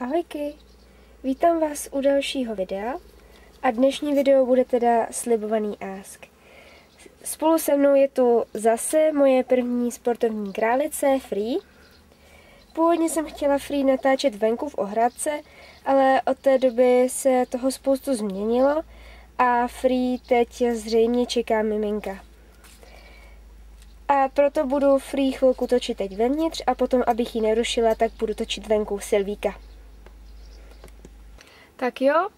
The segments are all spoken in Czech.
Ahojky, vítám vás u dalšího videa a dnešní video bude teda slibovaný ask. Spolu se mnou je tu zase moje první sportovní králice Free. Původně jsem chtěla Free natáčet venku v ohradce, ale od té doby se toho spoustu změnilo a Free teď zřejmě čeká miminka. A proto budu Free chvilku točit teď vevnitř a potom, abych ji nerušila, tak budu točit venku Silvíka. Tak jo,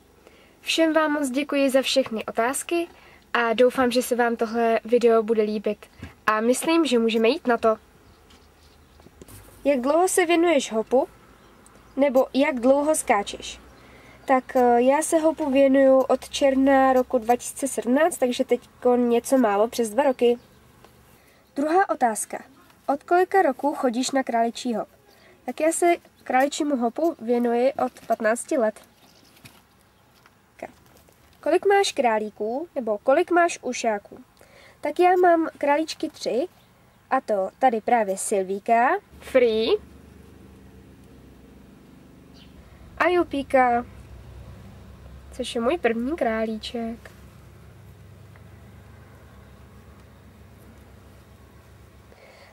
všem vám moc děkuji za všechny otázky a doufám, že se vám tohle video bude líbit. A myslím, že můžeme jít na to. Jak dlouho se věnuješ hopu? Nebo jak dlouho skáčeš? Tak eh, já se hopu věnuju od června roku 2017, takže teď něco málo přes dva roky. Druhá otázka. Od kolika roku chodíš na králičí hop? Tak já se králičímu hopu věnuji od 15 let. Kolik máš králíků, nebo kolik máš ušáků? Tak já mám králíčky tři, a to tady právě Silvíka, Free a Jupíka, což je můj první králíček.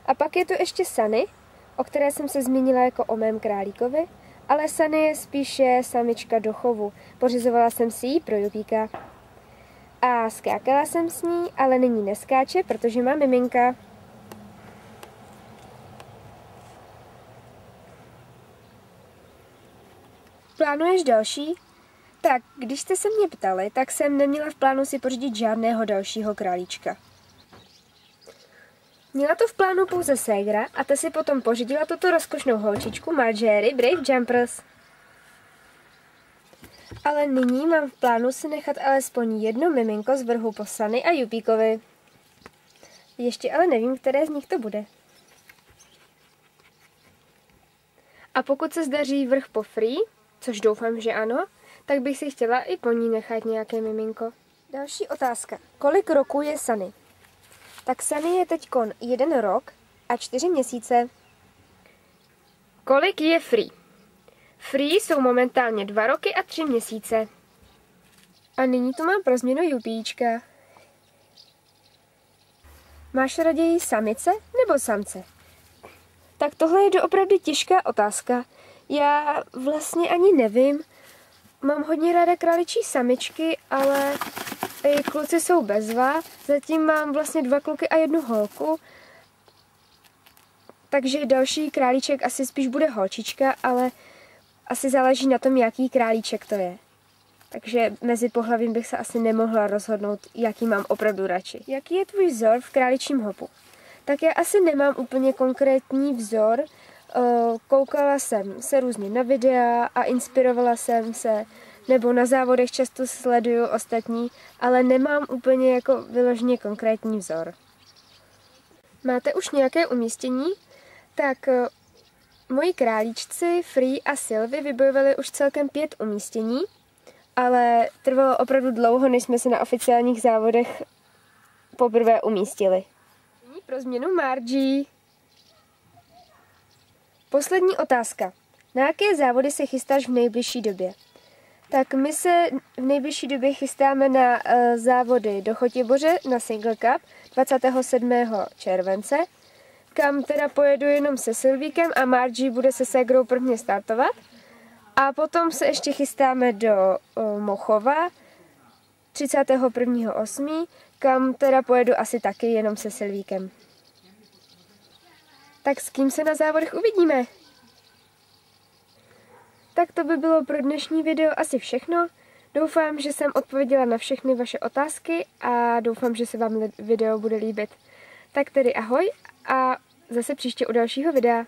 A pak je tu ještě Sany, o které jsem se zmínila jako o mém králíkovi, ale Sany je spíše samička do chovu. Pořizovala jsem si ji pro Jupíka. A skákala jsem s ní, ale nyní neskáče, protože má miminka. Plánuješ další? Tak, když jste se mě ptali, tak jsem neměla v plánu si pořídit žádného dalšího králíčka. Měla to v plánu pouze ségra a ta si potom pořídila tuto rozkošnou holčičku Margery Brave Jumpers. Ale nyní mám v plánu si nechat alespoň jedno miminko z vrhu Posany a Jupíkovi. Ještě ale nevím, které z nich to bude. A pokud se zdaří vrch po free, což doufám, že ano, tak bych si chtěla i po ní nechat nějaké miminko. Další otázka. Kolik roku je Sany? Tak Sunny je teď jeden rok a čtyři měsíce. Kolik je Free? Free jsou momentálně dva roky a tři měsíce. A nyní tu mám pro změnu jupíčka. Máš raději samice nebo samce? Tak tohle je doopravdy těžká otázka. Já vlastně ani nevím. Mám hodně ráda králičí samičky, ale kluci jsou bezva, zatím mám vlastně dva kluky a jednu holku, takže další králíček asi spíš bude holčička, ale asi záleží na tom, jaký králíček to je. Takže mezi pohlavím bych se asi nemohla rozhodnout, jaký mám opravdu radši. Jaký je tvůj vzor v králičím hopu? Tak já asi nemám úplně konkrétní vzor. Koukala jsem se různě na videa a inspirovala jsem se nebo na závodech často sleduju ostatní, ale nemám úplně jako vyloženě konkrétní vzor. Máte už nějaké umístění? Tak eh, moji králíčci Free a Sylvie vybojovali už celkem pět umístění, ale trvalo opravdu dlouho, než jsme se na oficiálních závodech poprvé umístili. Nyní pro změnu Margie. Poslední otázka. Na jaké závody se chystáš v nejbližší době? Tak my se v nejbližší době chystáme na uh, závody do Chotěboře na Single Cup 27. července, kam teda pojedu jenom se Silvíkem a Margie bude se Segrou prvně startovat. A potom se ještě chystáme do uh, Mochova 31.8., kam teda pojedu asi taky jenom se Silvíkem. Tak s kým se na závodech uvidíme? Tak to by bylo pro dnešní video asi všechno. Doufám, že jsem odpověděla na všechny vaše otázky a doufám, že se vám video bude líbit. Tak tedy ahoj a zase příště u dalšího videa.